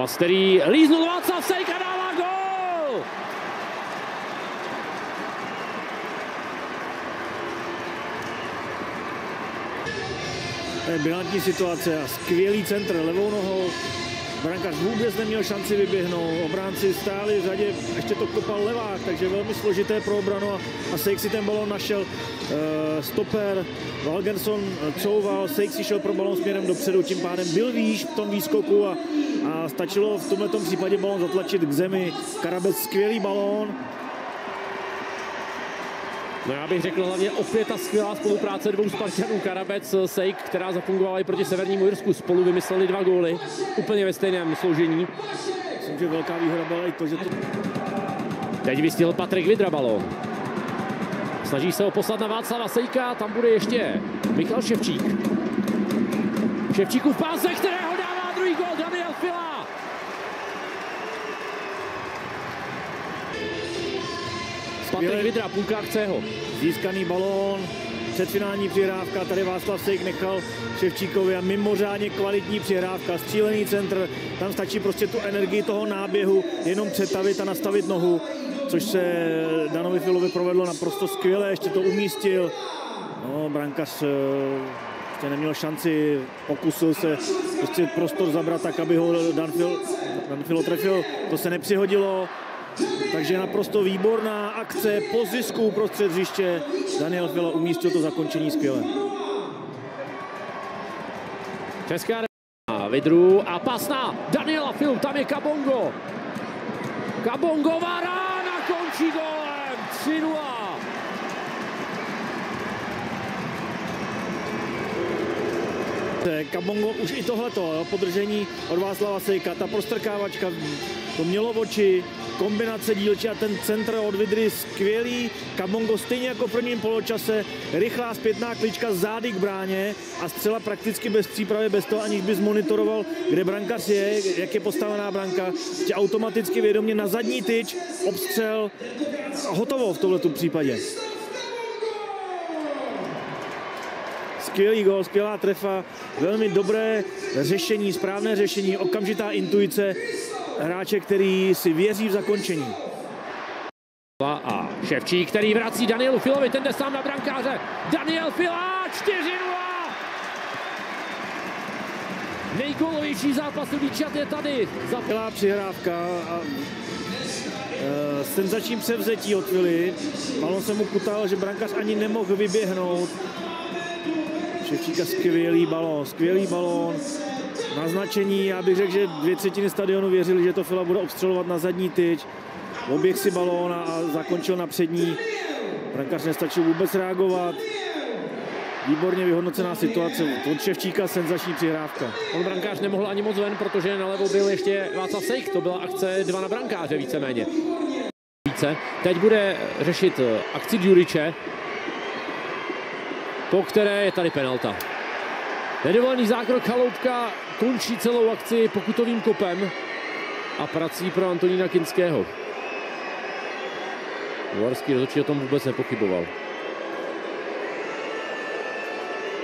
Pas, který líznul Václav Sejk a dává gol! To je bilantní situace a skvělý centr levou nohou. Brankář vůbec neměl šanci vyběhnout, obránci stáli v řadě, ještě to kopal levák, takže velmi složité pro obranu a, a Sejk si ten balon našel. E, stoper, Valgerson couval, Sejk si šel pro balon směrem dopředu, tím pádem byl výš v tom výskoku a, a stačilo v tomto případě balon zatlačit k zemi. Karabec skvělý balón, No já bych řekl hlavně opět ta skvělá spolupráce dvou Spartanů, Karabec, Sejk, která zafungovala i proti Severnímu Jirsku. Spolu vymysleli dva góly, úplně ve stejném složení. Myslím, že velká výhoda byla i to, že to... Teď vystihl Patrik Vidra balón. Snaží se ho poslat na Václava Sejka, tam bude ještě Michal Ševčík. Ševčíkův páse, kterého Patrik Vidra, půlka akceho. Získaný balón, předfinální přihrávka, tady Václav Sejk nechal Ševčíkovi a mimořádně kvalitní přihrávka, střílený centr, tam stačí prostě tu energii toho náběhu, jenom přetavit a nastavit nohu, což se Danovi Filovi provedlo naprosto skvěle, ještě to umístil. No, brankař prostě neměl šanci, pokusil se prostě prostor zabrat tak, aby ho Danfil, Danfilo trefil, to se nepřihodilo, takže naprosto výborná akce po zisku uprostřed hřiště. Daniel Fila umístil to zakončení skvěle. Česká Vidru a pasna Daniela Filu, tam je Kabongo. Kabongová rána končí golem 3-0. Kabongo už i tohleto, podržení od Václava Sejka, ta prostrkávačka, to mělo oči, kombinace dílčí a ten centr od Vidry skvělý. Kabongo stejně jako v prvním poločase, rychlá zpětná klička zády k bráně a střela prakticky bez přípravy, bez toho aniž by zmonitoroval, kde brankař je, jak je postavená branka. Tě automaticky vědomě na zadní tyč, obstřel hotovo v tomto případě. Skvělý gol, skvělá trefa, velmi dobré řešení, správné řešení, okamžitá intuice hráče, který si věří v zakončení. A Ševčík, který vrací Danielu Filovi, ten jde sám na brankáře. Daniel Fila, 4-0! Nejgolovější zápas Líčat je tady. Zapilá přihrávka a e, senzační převzetí od Fili. Balon se mu kutal, že brankář ani nemohl vyběhnout. Ševčíka skvělý balón, skvělý balón. Naznačení, já bych řekl, že dvě třetiny stadionu věřili, že to Fila bude obstřelovat na zadní tyč. Oběh si balón a zakončil na přední. Brankář nestačil vůbec reagovat. Výborně vyhodnocená situace. Od Ševčíka senzační přihrávka. On brankář nemohl ani moc ven, protože nalevo byl ještě Václav Sejk. To byla akce dva na brankáře víceméně. Více. Teď bude řešit akci Djuriče po které je tady penalta. Nedovolený zákrok Chaloupka končí celou akci pokutovým kopem a prací pro Antonína Kinského. Bulharský rozhodčí o tom vůbec nepochyboval.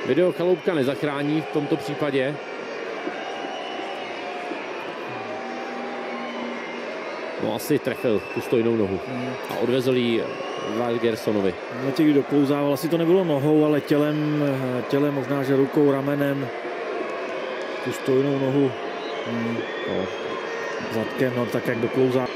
Video Chaloupka nezachrání v tomto případě. No asi trefil tu stojnou nohu. A odvezl ji Valgersonovi. Matěj doklouzával, asi to nebylo nohou, ale tělem, tělem možná, že rukou, ramenem. Tu stojnou nohu. Hmm, no, zadkem, no, tak jak doklouzá.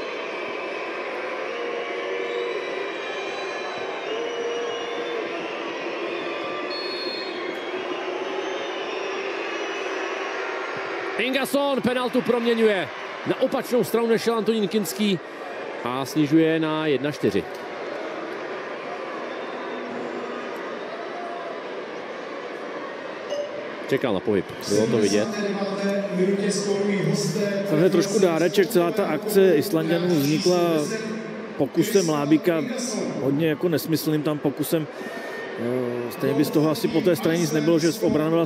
Ingason penaltu proměňuje na opačnou stranu než Antonín Kinský a snižuje na 1-4. Čekal na pohyb, bylo to vidět. je trošku dáreček, celá ta akce Islandianů vznikla pokusem Lábika, hodně jako nesmyslným tam pokusem. Stejně by z toho asi po té straně nic nebylo, že v obranu byla